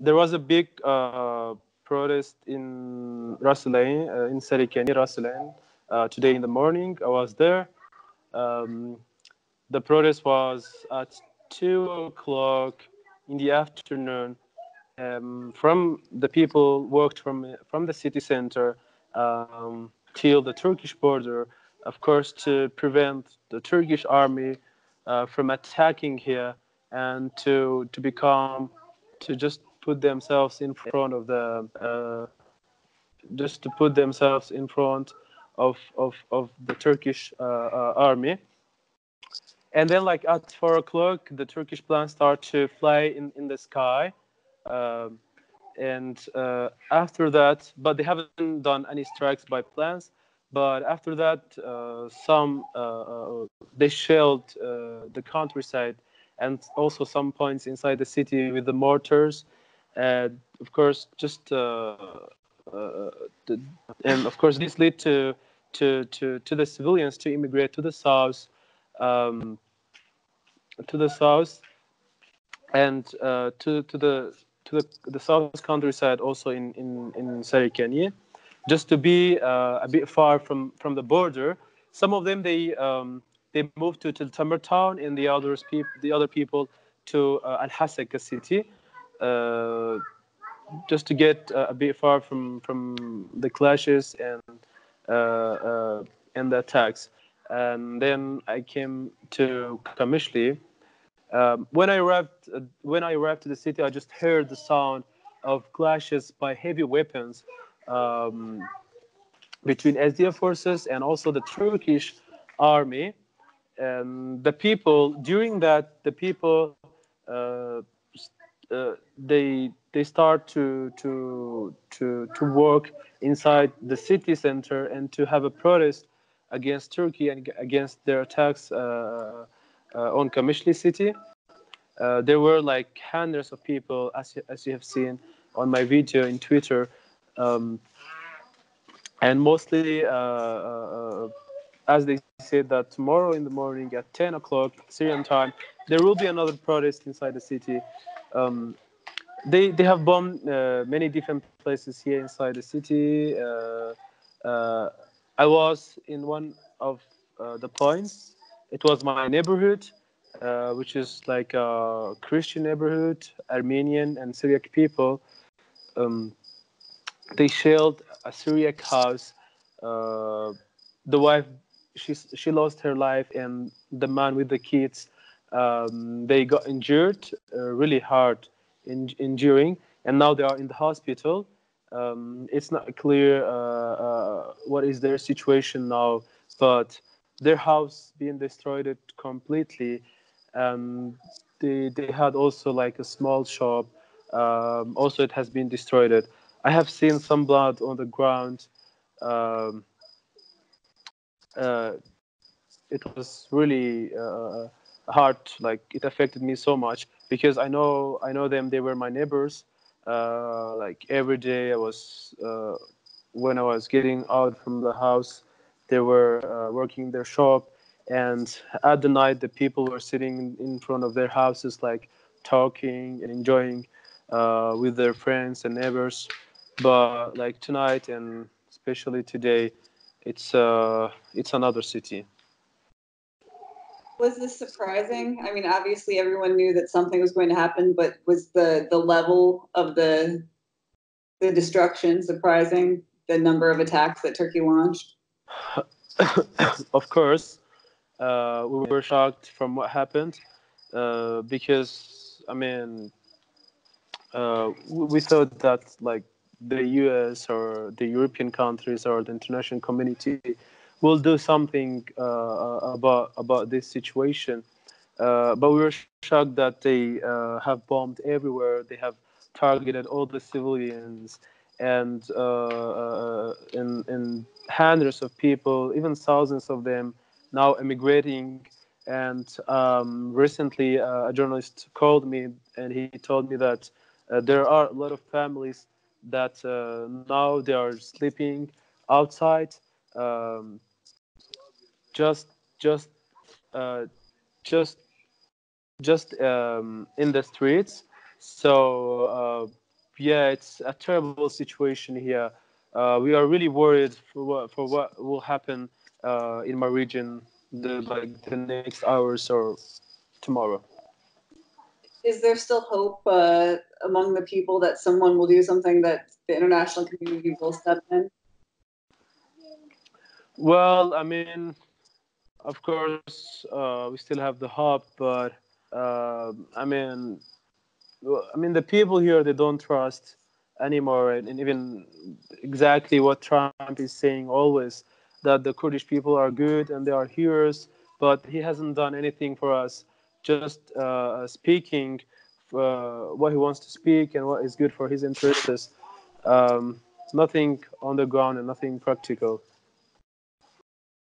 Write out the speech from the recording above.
there was a big uh, protest in Ras Al uh, in Serikani, Ras uh, today in the morning. I was there. Um, the protest was at two o'clock in the afternoon. Um, from the people worked from from the city center um, till the Turkish border, of course, to prevent the Turkish army uh, from attacking here and to to become to just put themselves in front of the uh, just to put themselves in front of of, of the Turkish uh, uh army. And then, like at four o'clock, the Turkish planes start to fly in, in the sky. Um, and uh, after that, but they haven't done any strikes by planes. But after that, uh, some they shelled the countryside and also some points inside the city with the mortars. And of course, just uh, uh, the, and of course this led to to to to the civilians to immigrate to the south, um, to the south, and uh, to to the to the, the south countryside also in in in Sarikani, just to be uh, a bit far from from the border. Some of them they um, they moved to Tiltamer town, and the others people, the other people to uh, Al Hasaka city, uh, just to get uh, a bit far from from the clashes and uh, and the attacks. And then I came to Kamishli. Um, when I arrived, when I arrived to the city, I just heard the sound of clashes by heavy weapons um, between SDF forces and also the Turkish army and the people during that the people uh, uh, they they start to to to to work inside the city center and to have a protest against Turkey and against their attacks uh, uh on Kamishli city. Uh, there were like hundreds of people, as you, as you have seen on my video in Twitter, um, and mostly uh, as they said that tomorrow in the morning at 10 o'clock Syrian time, there will be another protest inside the city. Um, they, they have bombed uh, many different places here inside the city. Uh, uh, I was in one of uh, the points. It was my neighborhood, uh, which is like a Christian neighborhood, Armenian and Syriac people. Um, they shelled a Syriac house. Uh, the wife she she lost her life, and the man with the kids, um, they got injured uh, really hard, in, injuring, and now they are in the hospital. Um, it's not clear uh, uh, what is their situation now, but their house being destroyed completely. Um, they they had also like a small shop. Um, also, it has been destroyed. I have seen some blood on the ground. Um, uh, it was really uh, hard. Like it affected me so much because I know I know them. They were my neighbors. Uh, like every day, I was uh, when I was getting out from the house, they were uh, working their shop, and at the night, the people were sitting in front of their houses, like talking and enjoying uh, with their friends and neighbors. But like tonight and especially today, it's uh, it's another city. Was this surprising? I mean, obviously everyone knew that something was going to happen, but was the the level of the the destruction surprising? The number of attacks that Turkey launched. of course, uh, we were shocked from what happened uh, because I mean, uh, we thought that like the US or the European countries or the international community will do something uh, uh, about about this situation. Uh, but we were shocked that they uh, have bombed everywhere. They have targeted all the civilians and uh, and, and hundreds of people, even thousands of them, now emigrating. And um, recently, a journalist called me and he told me that there are a lot of families that uh, now they are sleeping outside um, just just uh, just just um, in the streets so uh, yeah, it's a terrible situation here. Uh, we are really worried for what for what will happen uh, in my region the like the next hours or tomorrow. Is there still hope uh, among the people that someone will do something that the international community will step in? Well, I mean, of course, uh, we still have the hub, but uh, I mean, I mean, the people here they don't trust anymore, and, and even exactly what Trump is saying always that the Kurdish people are good and they are heroes, but he hasn't done anything for us. Just uh, speaking uh, what he wants to speak and what is good for his interests. Um, nothing on the ground and nothing practical.